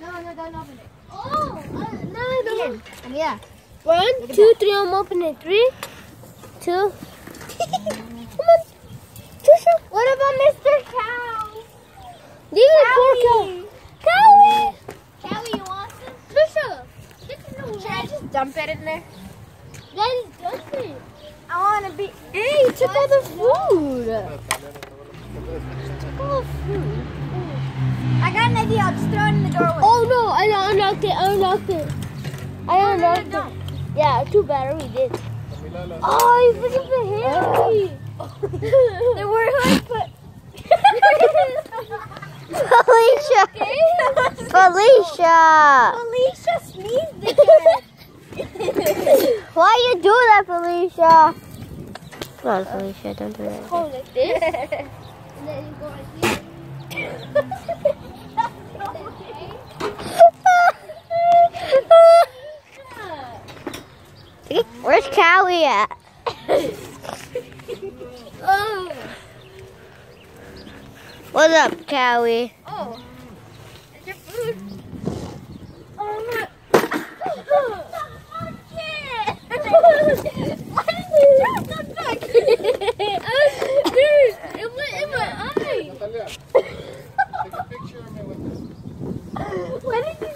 No, no, don't open it. Oh, uh, no, no. Yeah. One, two, three. I'm opening. it. Three, two. Come on. Trisha. What about Mr. Cow? These are poor cow. Cowie. Cowie, you want some? Trisha. Should I just dump it in there? That is dirty. I want to be. Hey, you took all the food. All. I got an idea. I'll just throw it in the doorway. Oh no, I unlocked it. I unlocked it. I unlocked it. Yeah, too bad. We did. Oh, you forgot the Harry. They were like, but Felicia! Felicia! Alicia sneezed again. Why you do that, Felicia? Come on, Felicia, don't do that. Hold this. and then go like this. Where's Callie at? Oh. What's up, Callie? Oh. Look at that. Take a picture of me with this. what did you